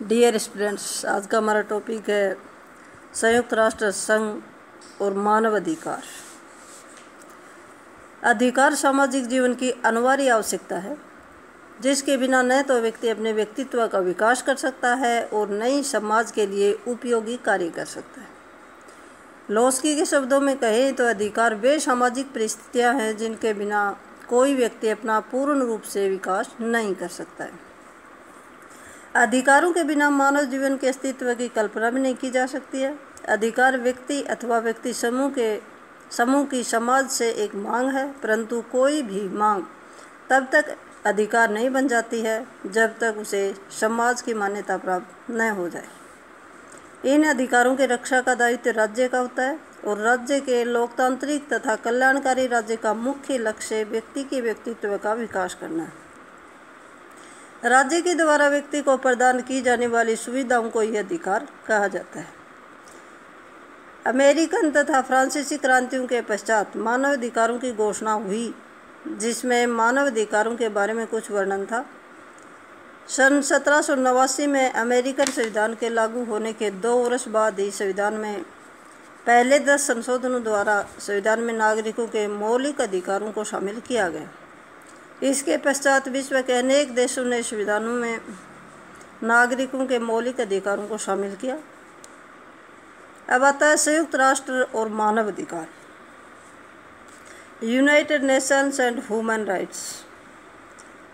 Dear students आज का हमारा टॉपिक है संयुक्त राष्ट्र संघ और मानव अधिकार। अधिकार सामाजिक जीवन की अनिवार्य आवश्यकता है, जिसके बिना न तो व्यक्ति अपने व्यक्तित्व का विकास कर सकता है और नई समाज के लिए उपयोगी कार्य कर सकता है। लोस्की के शब्दों में कहें तो अधिकार वे सामाजिक परिस्थितियाँ हैं जिनके बिना कोई व्यक्ति अपना पूर्ण रूप से विकास नहीं कर सकता है। अधिकारों के बिना मानव जीवन के अस्तित्व की कल्पना भी नहीं की जा सकती है। अधिकार व्यक्ति अथवा व्यक्ति समूह के, समूह की समाज से एक मांग है, परंतु कोई भी मांग तब तक अधिकार नहीं बन जाती है, जब तक उसे समाज की मान्यता प्राप्त न हो जाए। इन अधिकारों की रक्षा का दायित्व राज्य का होता है और राज्य के लोकतांत्रिक तथा कल्याणकारी राज्य का मुख्य लक्ष्य व्यक्ति के व्यक्तित्व का विकास करना है। राज्य के द्वारा व्यक्ति को प्रदान की जाने वाली सुविधाओं को यह अधिकार कहा जाता है। अमेरिकन तथा फ्रांसीसी क्रांतियों के पश्चात मानव अधिकारों की घोषणा हुई, जिसमें मानव अधिकारों के बारे में कुछ वर्णन था। सन सत्रह सौ नवासी में अमेरिकन संविधान के लागू होने के दो वर्ष बाद ही संविधान में पहले दस संशोधनों द्वारा संविधान में नागरिकों के मौलिक अधिकारों को शामिल किया गया। इसके पश्चात विश्व के अनेक देशों ने संविधानों में नागरिकों के मौलिक अधिकारों को शामिल किया। अब आता है संयुक्त राष्ट्र और मानव अधिकार। United Nations and human rights.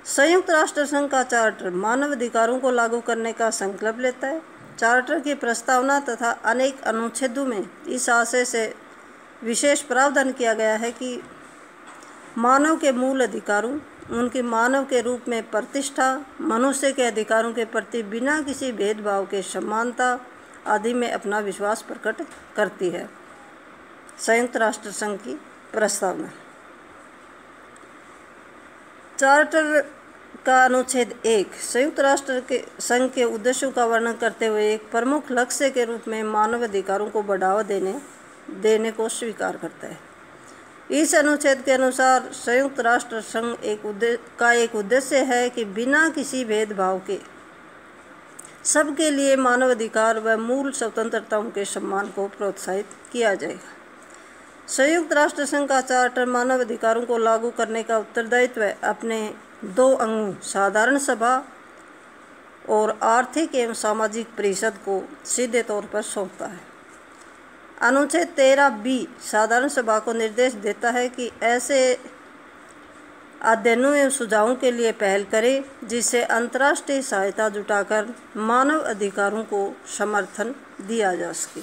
संयुक्त राष्ट्र संघ का चार्टर मानव अधिकारों को लागू करने का संकल्प लेता है। चार्टर की प्रस्तावना तथा अनेक अनुच्छेदों में इस आशय से विशेष प्रावधान किया गया है कि मानव के मूल अधिकारों उनके मानव के रूप में प्रतिष्ठा, मनुष्य के अधिकारों के प्रति बिना किसी भेदभाव के समानता आदि में अपना विश्वास प्रकट करती है। संयुक्त राष्ट्र संघ की प्रस्तावना। चार्टर का अनुच्छेद एक, संयुक्त राष्ट्र के संघ के उद्देश्यों का वर्णन करते हुए एक प्रमुख लक्ष्य के रूप में मानव अधिकारों को बढ़ावा देने देने को स्वीकार करता है। इस अनुच्छेद के अनुसार संयुक्त राष्ट्र संघ एक उद्देश्य का एक उद्देश्य है कि बिना किसी भेदभाव के सबके लिए मानव अधिकार व मूल स्वतंत्रताओं के सम्मान को प्रोत्साहित किया जाएगा। संयुक्त राष्ट्र संघ का चार्टर मानव अधिकारों को लागू करने का उत्तरदायित्व अपने दो अंगों, साधारण सभा और आर्थिक एवं सामाजिक परिषद को सीधे तौर पर सौंपता है। अनुच्छेद तेरह बी साधारण सभा को निर्देश देता है कि ऐसे अध्ययनों एवं सुझावों के लिए पहल करें, जिससे अंतर्राष्ट्रीय सहायता जुटाकर मानव अधिकारों को समर्थन दिया जा सके।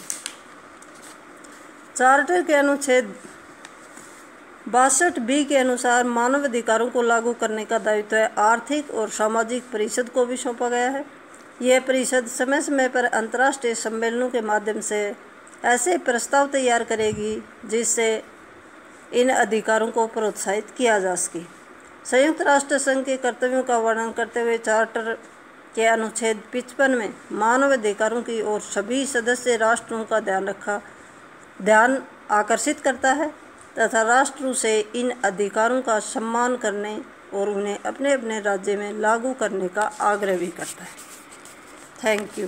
चार्टर के अनुच्छेद बासठ बी के अनुसार मानव अधिकारों को लागू करने का दायित्व आर्थिक और सामाजिक परिषद को भी सौंपा गया है। यह परिषद समय समय पर अंतर्राष्ट्रीय सम्मेलनों के माध्यम से ऐसे प्रस्ताव तैयार करेगी जिससे इन अधिकारों को प्रोत्साहित किया जा सके। संयुक्त राष्ट्र संघ के कर्तव्यों का वर्णन करते हुए चार्टर के अनुच्छेद पिचपन में मानव अधिकारों की ओर सभी सदस्य राष्ट्रों का ध्यान रखा, ध्यान आकर्षित करता है तथा राष्ट्रों से इन अधिकारों का सम्मान करने और उन्हें अपने अपने राज्य में लागू करने का आग्रह भी करता है। Thank you